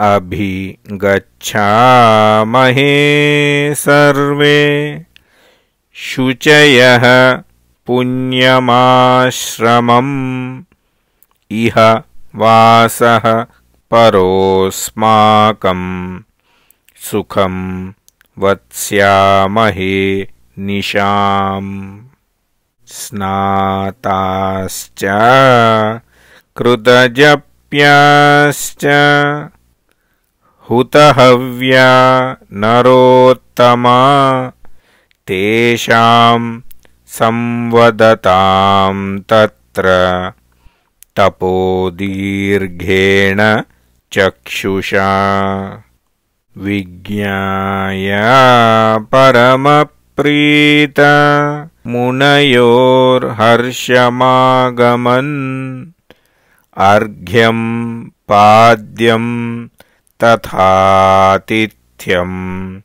अभिगच्छामहे सर्वे। शुचयः पुण्यमाश्रमम्। इह वासः परोऽस्माकम्। सुखं वत्स्यामहे निशाम्। स्नाताश्च कृतजप्याश्च हुतहव्या नरोत्तमा तेषां संवदतां तत्र तपोदीर्घेण चक्षुषा विज्ञाय परमप्रीत मुनयोर्हर्षमागमन् अर्घ्यं पाद्यं तथातिथ्यम्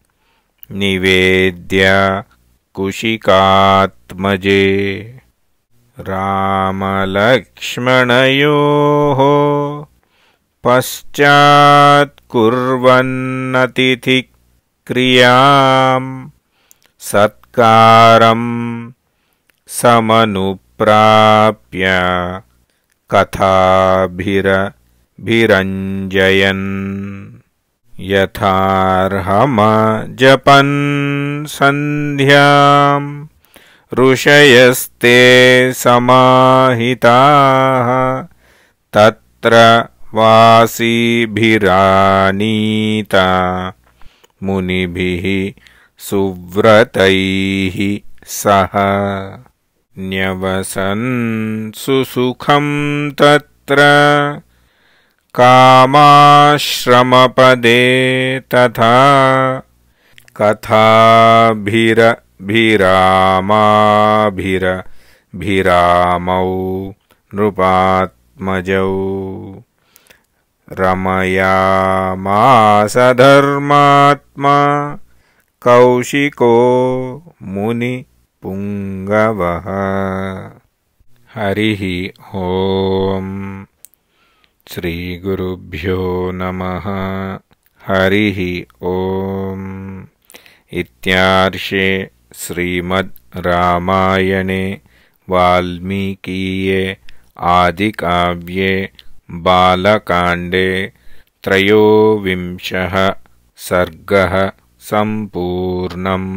निवेद्य कुशिकात्मजे। रामलक्ष्मणयोः पश्चात्कुर्वन्नतिथिक्रियाम् सत्कारम् समनुप्राप्य कथाभिरभिरञ्जयन् यथार्हमजपन् सन्ध्याम्। ऋषयस्ते समाहिताः। तत्र वासीभिरानीता। मुनिभिः सुव्रतैः सह। न्यवसन् सुसुखं तत्र कामाश्रमपदे तथा कथाभिरभिरामाभिरभिरामौ नृपात्मजौ रमयामासधर्मात्मा कौशिको मुनि मुनिपुङ्गवः हरिः ॐ श्रीगुरुभ्यो नमः। हरिः ॐ इत्यार्षे श्रीमद् रामायणे वाल्मीकीये आदिकाव्ये बालकाण्डे त्रयोविंशः सर्गः सम्पूर्णम्